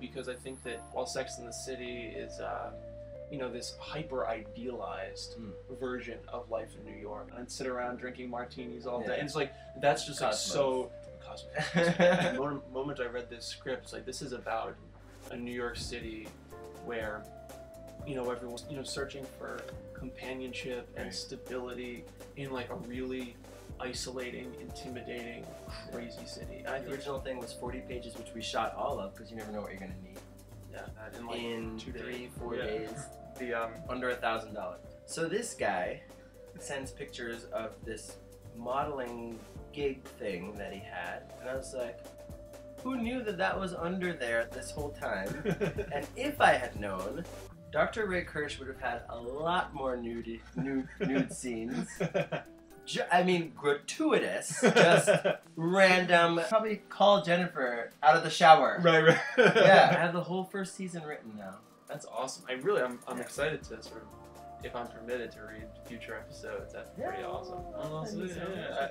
because I think that while Sex in the City is, uh, you know, this hyper idealized Mm. version of life in New York, and i sit around drinking martinis all day, and it's like that's just like so. Cosmos. the moment I read this script, it's like this is about a New York City where, you know, everyone's you know searching for companionship and Right. stability in like a really isolating, intimidating, crazy city. I The think original thing was 40 pages, which we shot all of because you never know what you're gonna need. yeah, that in like in two three, days. four Yeah. days, The um, under a thousand dollars. So this guy sends pictures of this modeling gig thing that he had, and I was like, who knew that that was under there this whole time? and if I had known, Dr. Ray Kirsch would have had a lot more nude nude, nude scenes. Ju- I mean, gratuitous, just random. Probably call Jennifer out of the shower. right, right. Yeah, I have the whole first season written now. That's awesome. I really, I'm, I'm Yeah. excited to sort of, if I'm permitted to read future episodes. That's pretty Yeah. awesome. That'd be so yeah.